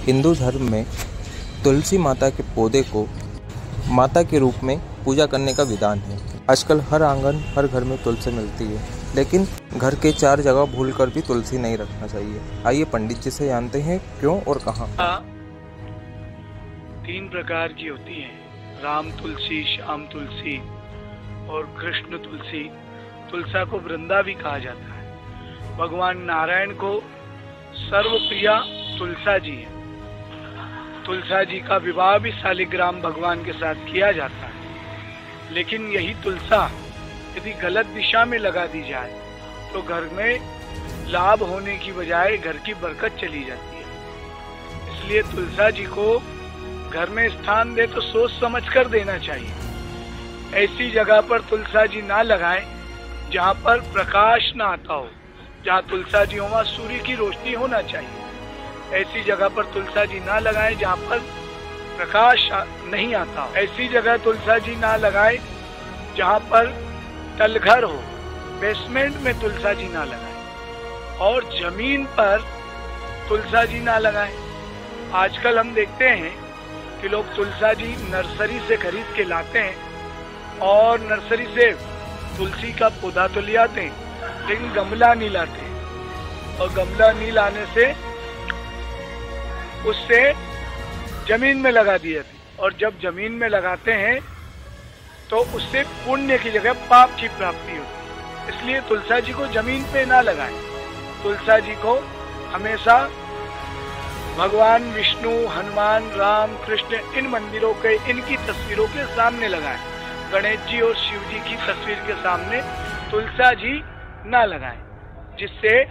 हिंदू धर्म में तुलसी माता के पौधे को माता के रूप में पूजा करने का विधान है। आजकल हर आँगन, हर घर में तुलसी मिलती है, लेकिन घर के चार जगह भूल कर भी तुलसी नहीं रखना चाहिए। आइए पंडित जी से जानते हैं, क्यों और कहाँ? तीन प्रकार की होती है। राम तुलसी, श्याम तुलसी और कृष्ण तुलसी। तुलसा को वृंदा भी कहा जाता है। भगवान नारायण को सर्वप्रिया तुलसा जी है। तुलसा जी का विवाह भी शालिग्राम भगवान के साथ किया जाता है। लेकिन यही तुलसा यदि गलत दिशा में लगा दी जाए तो घर में लाभ होने की बजाय घर की बरकत चली जाती है। इसलिए तुलसा जी को घर में स्थान दे तो सोच समझ कर देना चाहिए। ऐसी जगह पर तुलसा जी ना लगाएँ, जहाँ पर प्रकाश ना आता हो, जहाँ तुलसा जी हो वहाँ सूर्य की रोशनी होना चाहिए। ऐसी जगह पर तुलसा जी ना लगाएँ जहाँ पर प्रकाश नहीं आता ऐसी जगह तुलसा जी ना लगाएँ जहाँ पर तलघर हो। बेसमेंट में तुलसा जी ना लगाएँ। और ज़मीन पर तुलसा जी ना लगाएँ। आजकल हम देखते हैं कि लोग तुलसा जी नर्सरी से खरीद के लाते हैं और नर्सरी से तुलसी का पौधा तो ले आते हैं, लेकिन गमला नहीं लाते और गमला नहीं लाने से उससे ज़मीन में लगा दिए थे। और जब ज़मीन में लगाते हैं तो उससे पुण्य की जगह पाप की प्राप्ति होती इसलिए तुलसा जी को ज़मीन पे ना लगाएँ। तुलसा जी को हमेशा भगवान, विष्णु, हनुमान, राम, कृष्ण, इन मंदिरों के, इनकी तस्वीरों के सामने लगाएँ। गणेश जी और शिव जी की तस्वीर के सामने तुलसा जी ना लगाएँ, जिससे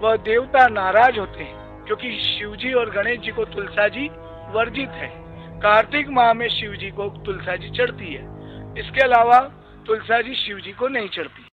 वह देवता नाराज़ होते हैं। क्योंकि शिव जी और गणेश जी को तुलसा जी वर्जित है। कार्तिक माह में शिव जी को तुलसा जी चढ़ती है। इसके अलावा तुलसा जी शिव जी को नहीं चढ़ती।